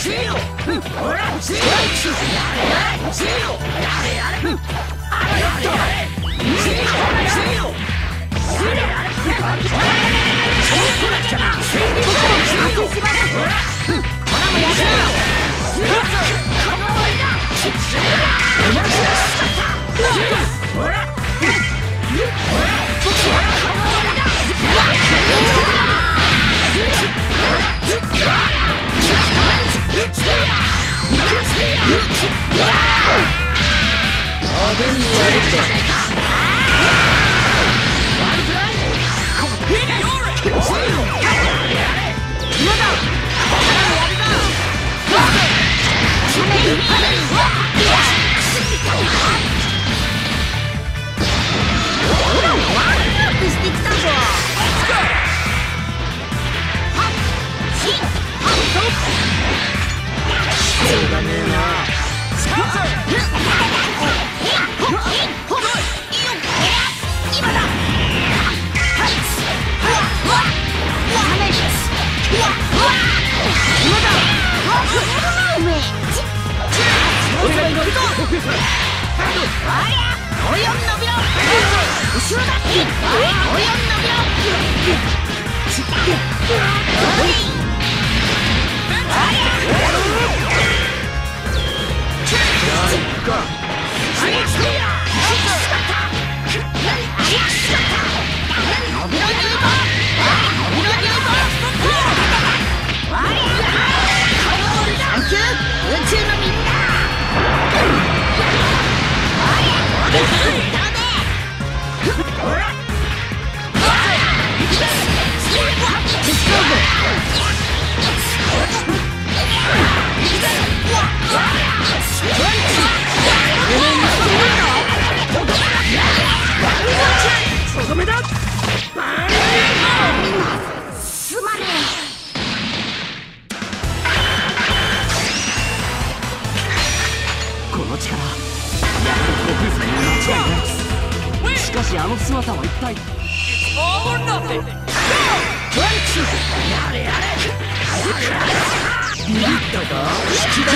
しますげにやると。うまくしてきただ。しあの姿は一体。ビビったか引き出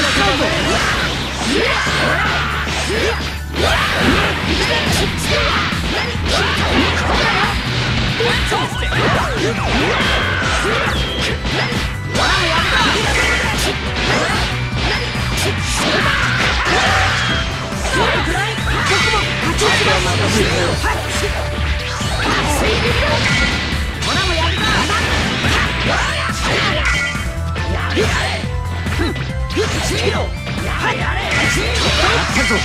るぞ。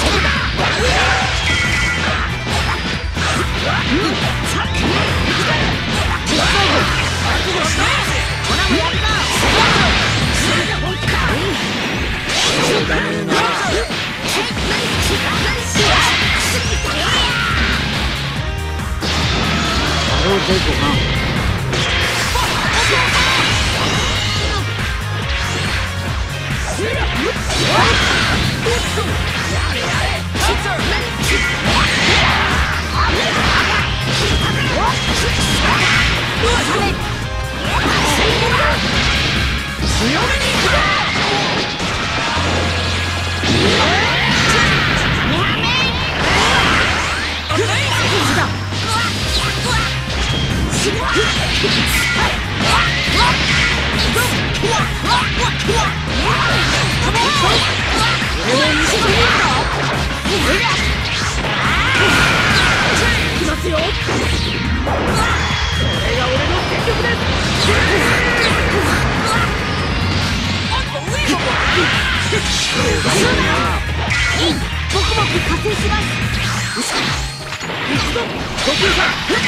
俺だろうぜご飯 Wizard!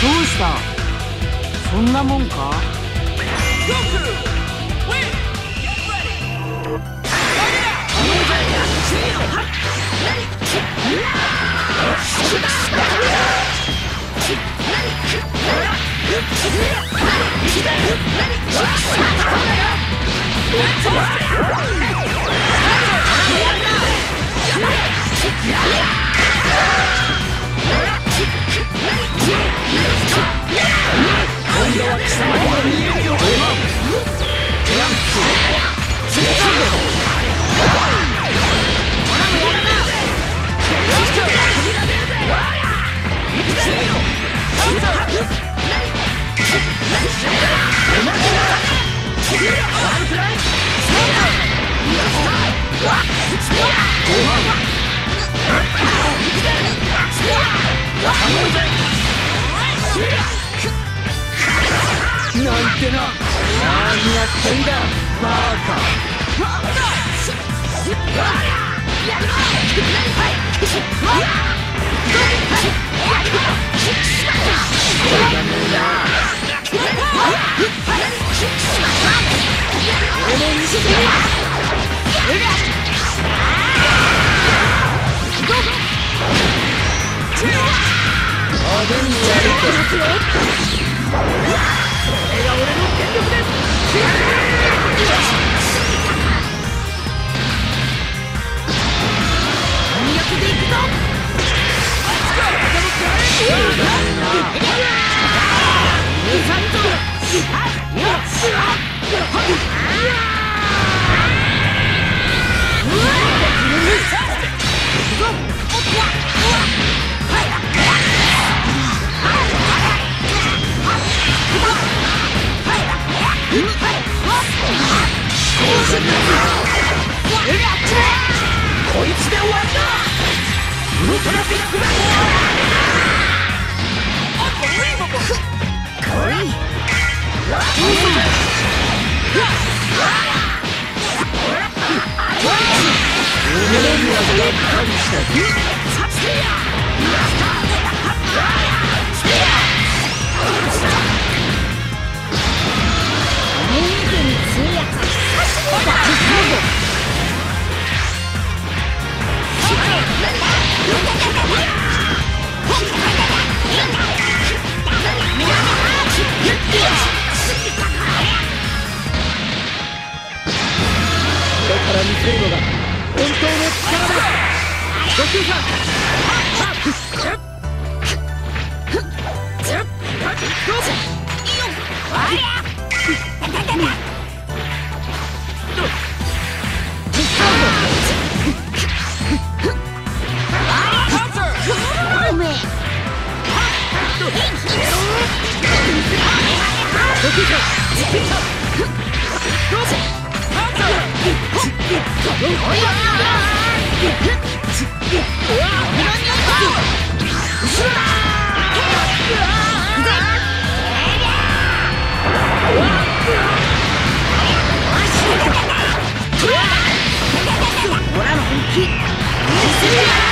どうした？そんなもんか？なんてな何やってんだバカこいトラビッグバン来いこれから見せるのが本当の力だ悟空さんみん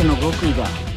ての極意だ